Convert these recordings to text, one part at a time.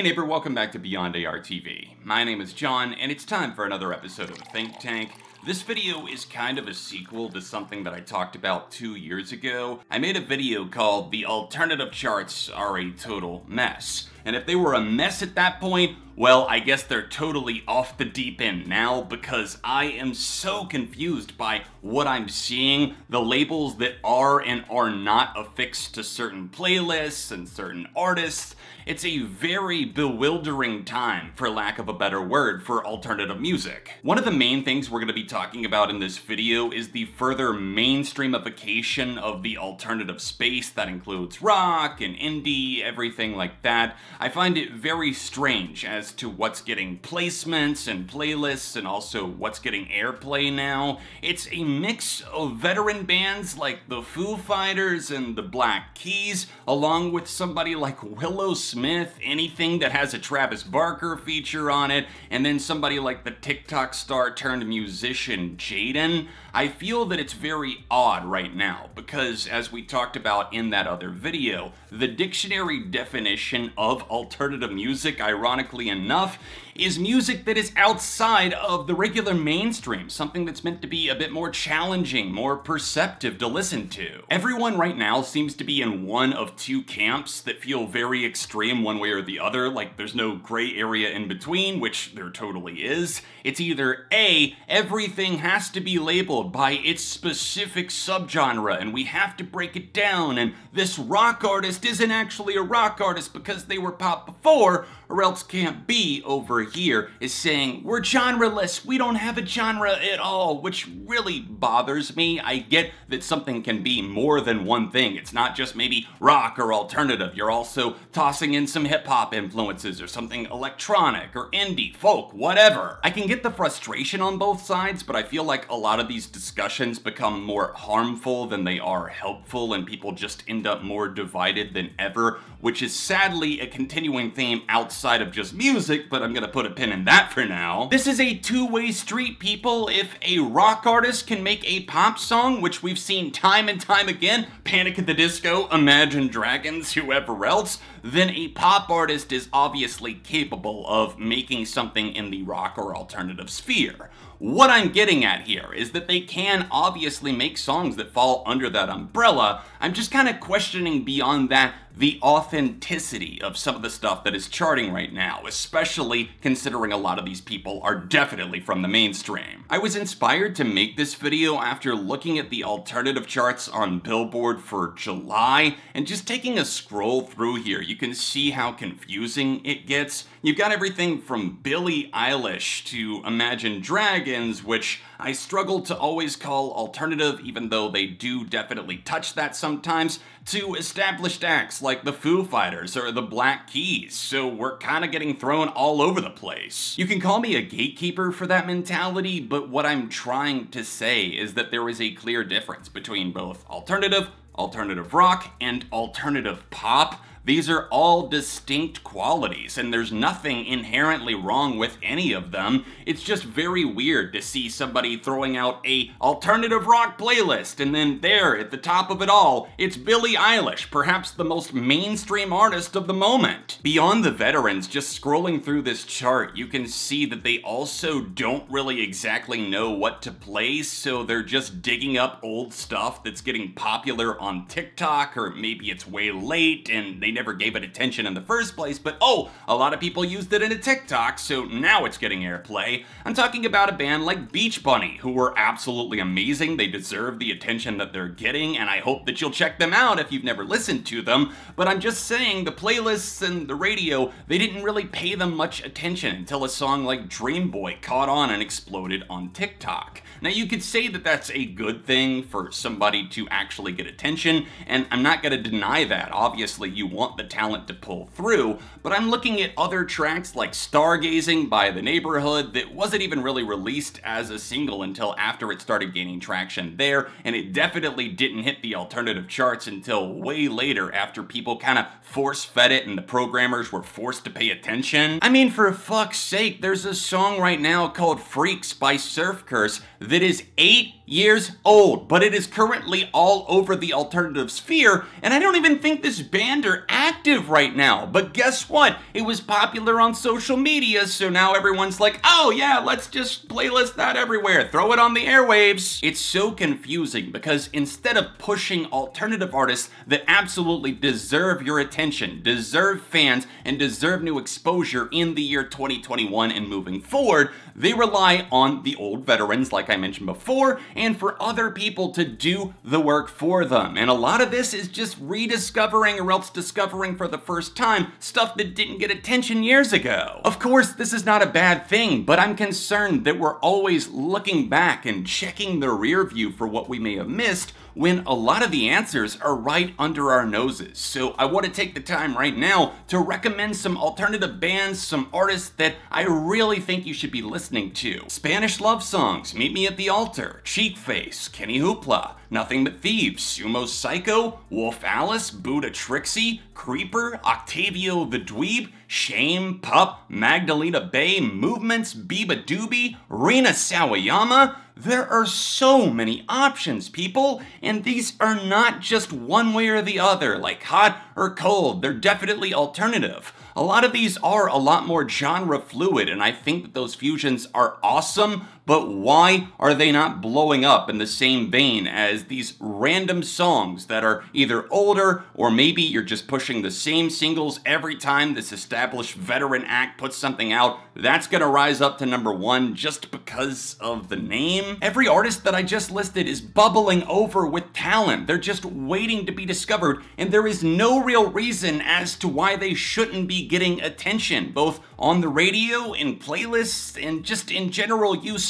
Hey neighbor, welcome back to Beyond ARTV. My name is Jon, and it's time for another episode of Think Tank. This video is kind of a sequel to something that I talked about two years ago. I made a video called The Alternative Charts Are a Total Mess. And if they were a mess at that point, well, I guess they're totally off the deep end now because I am so confused by what I'm seeing, the labels that are and are not affixed to certain playlists and certain artists. It's a very bewildering time, for lack of a better word, for alternative music. One of the main things we're going to be talking about in this video is the further mainstreamification of the alternative space that includes rock and indie, everything like that. I find it very strange as to what's getting placements and playlists and also what's getting airplay now. It's a mix of veteran bands like the Foo Fighters and the Black Keys, along with somebody like Willow Smith, anything that has a Travis Barker feature on it, and then somebody like the TikTok star turned musician Jaden. I feel that it's very odd right now because, as we talked about in that other video, the dictionary definition of alternative music, ironically enough, is music that is outside of the regular mainstream, something that's meant to be a bit more challenging, more perceptive to listen to. Everyone right now seems to be in one of two camps that feel very extreme one way or the other, like there's no gray area in between, which there totally is. It's either A, everything has to be labeled by its specific subgenre, and we have to break it down, and this rock artist isn't actually a rock artist because they were pop before, or else can't be over here is saying we're genreless, we don't have a genre at all, which really bothers me. I get that something can be more than one thing. It's not just maybe rock or alternative. You're also tossing in some hip hop influences or something electronic or indie, folk, whatever. I can get the frustration on both sides, but I feel like a lot of these discussions become more harmful than they are helpful and people just end up more divided than ever, which is sadly a continuing theme outside of just music, but I'm gonna put a pin in that for now. This is a two-way street, people. If a rock artist can make a pop song, which we've seen time and time again, Panic at the Disco, Imagine Dragons, whoever else, then a pop artist is obviously capable of making something in the rock or alternative sphere. What I'm getting at here is that they can obviously make songs that fall under that umbrella. I'm just kind of questioning beyond that the authenticity of some of the stuff that is charting right now, especially considering a lot of these people are definitely from the mainstream. I was inspired to make this video after looking at the alternative charts on Billboard for July and just taking a scroll through here. You can see how confusing it gets. You've got everything from Billie Eilish to Imagine Dragons, which I struggle to always call alternative, even though they do definitely touch that sometimes, to established acts like the Foo Fighters or the Black Keys, so we're kinda getting thrown all over the place. You can call me a gatekeeper for that mentality, but what I'm trying to say is that there is a clear difference between both alternative, alternative rock, and alternative pop, these are all distinct qualities, and there's nothing inherently wrong with any of them. It's just very weird to see somebody throwing out a alternative rock playlist, and then there, at the top of it all, it's Billie Eilish, perhaps the most mainstream artist of the moment. Beyond the veterans, just scrolling through this chart, you can see that they also don't really exactly know what to play, so they're just digging up old stuff that's getting popular on TikTok, or maybe it's way late and they they never gave it attention in the first place, but oh, a lot of people used it in a TikTok, so now it's getting airplay. I'm talking about a band like Beach Bunny, who were absolutely amazing. They deserve the attention that they're getting, and I hope that you'll check them out if you've never listened to them. But I'm just saying, the playlists and the radio, they didn't really pay them much attention until a song like Dream Boy caught on and exploded on TikTok. Now, you could say that that's a good thing for somebody to actually get attention, and I'm not going to deny that. Obviously, you want the talent to pull through, but I'm looking at other tracks like Stargazing by The Neighbourhood that wasn't even really released as a single until after it started gaining traction there, and it definitely didn't hit the alternative charts until way later after people kind of force fed it and the programmers were forced to pay attention. I mean, for fuck's sake, there's a song right now called Freaks by Surf Curse that is eight years old, but it is currently all over the alternative sphere, and I don't even think this band are active right now. But guess what? It was popular on social media, so now everyone's like, oh yeah, let's just playlist that everywhere, throw it on the airwaves. It's so confusing because instead of pushing alternative artists that absolutely deserve your attention, deserve fans, and deserve new exposure in the year 2021 and moving forward, they rely on the old veterans, like I mentioned before, and for other people to do the work for them. And a lot of this is just rediscovering or else discovering for the first time stuff that didn't get attention years ago. Of course, this is not a bad thing, but I'm concerned that we're always looking back and checking the rear view for what we may have missed when a lot of the answers are right under our noses. So I want to take the time right now to recommend some alternative bands, some artists that I really think you should be listening to. Spanish love songs, Meet Me at the Altar, Cheekface, Kenny Hoopla, Nothing But Thieves, Sumo Cyco, Wolf Alice, Buddha Trixie, Creeper, Octavio the Dweeb, Shame, Pup, Magdalena Bay, Movements, beabadoobee, Rina Sawayama, there are so many options, people, and these are not just one way or the other, like hot or cold. They're definitely alternative. A lot of these are a lot more genre fluid, and I think that those fusions are awesome, but why are they not blowing up in the same vein as these random songs that are either older or maybe you're just pushing the same singles every time this established veteran act puts something out? That's gonna rise up to number one just because of the name. Every artist that I just listed is bubbling over with talent. They're just waiting to be discovered, and there is no real reason as to why they shouldn't be getting attention, both on the radio, in playlists, and just in general use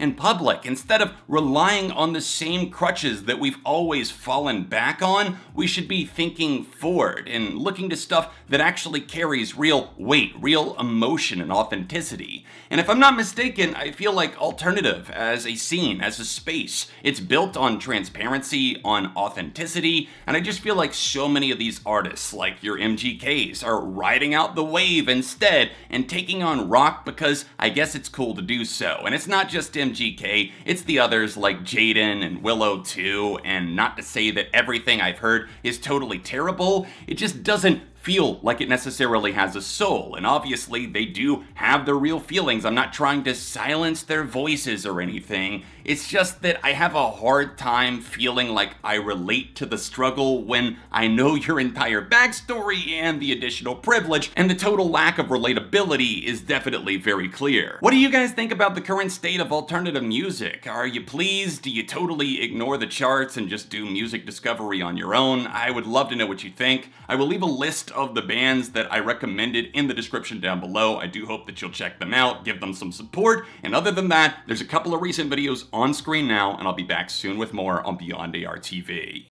in public. Instead of relying on the same crutches that we've always fallen back on, we should be thinking forward and looking to stuff that actually carries real weight, real emotion, and authenticity. And if I'm not mistaken, I feel like alternative as a scene, as a space, it's built on transparency, on authenticity, and I just feel like so many of these artists, like your MGKs, are riding out the wave instead and taking on rock because I guess it's cool to do so. And it's not just MGK MGK, it's the others like Jaden and Willow too, and not to say that everything I've heard is totally terrible, it just doesn't feel like it necessarily has a soul. And obviously, they do have their real feelings. I'm not trying to silence their voices or anything. It's just that I have a hard time feeling like I relate to the struggle when I know your entire backstory and the additional privilege, and the total lack of relatability is definitely very clear. What do you guys think about the current state of alternative music? Are you pleased? Do you totally ignore the charts and just do music discovery on your own? I would love to know what you think. I will leave a list of the bands that I recommended in the description down below. I do hope that you'll check them out, give them some support, and other than that, there's a couple of recent videos on screen now, and I'll be back soon with more on Beyond ARTV.